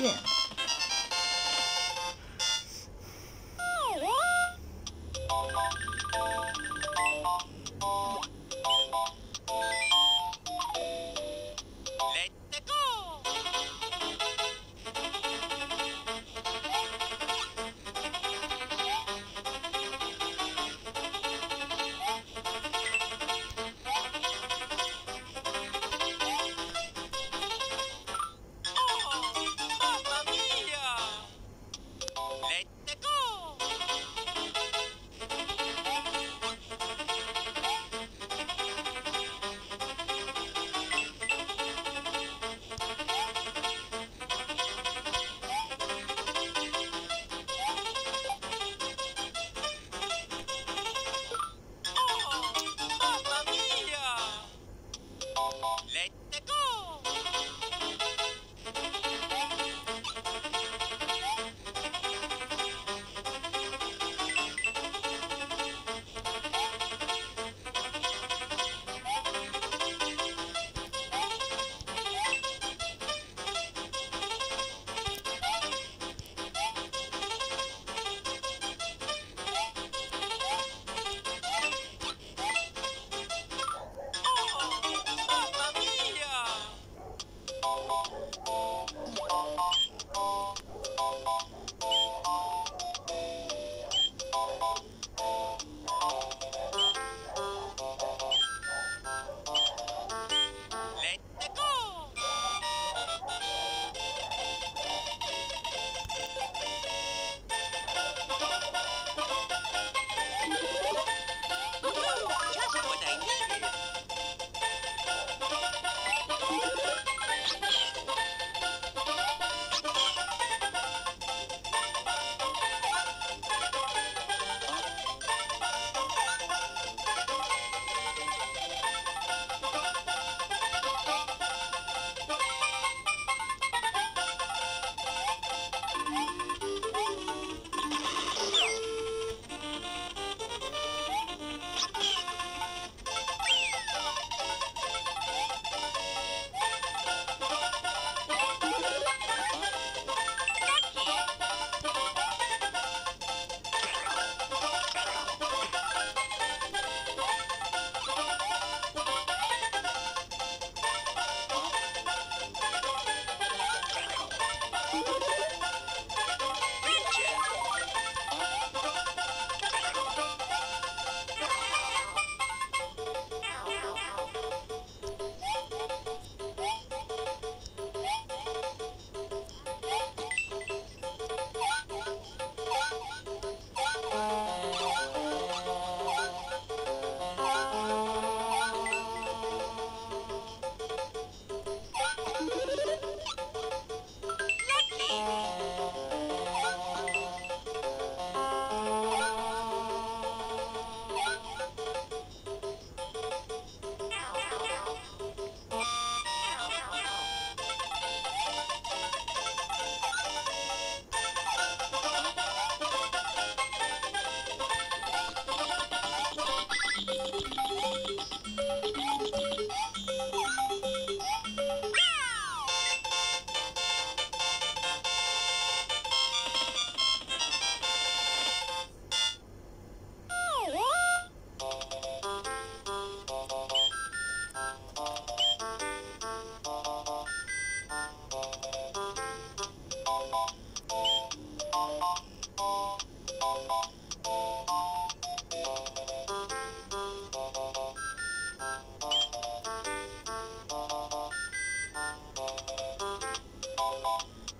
Yeah.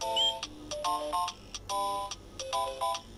Thank you.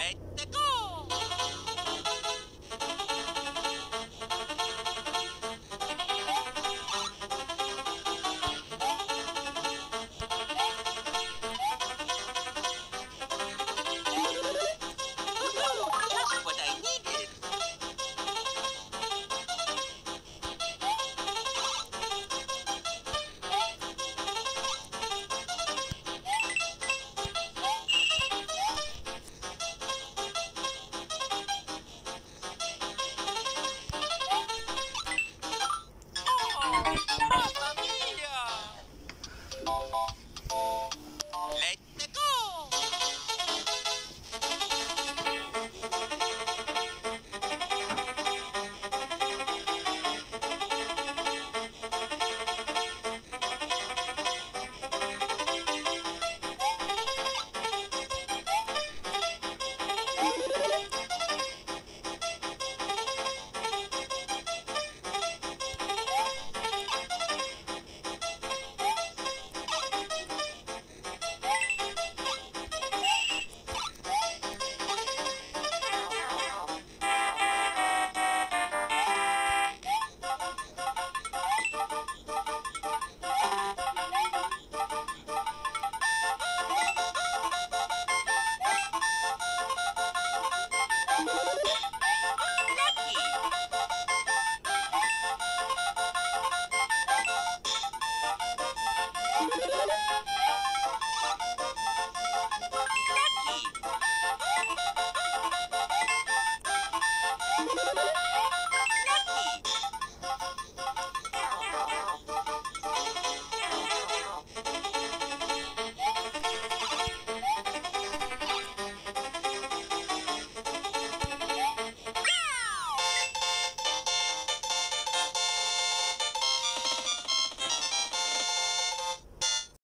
Let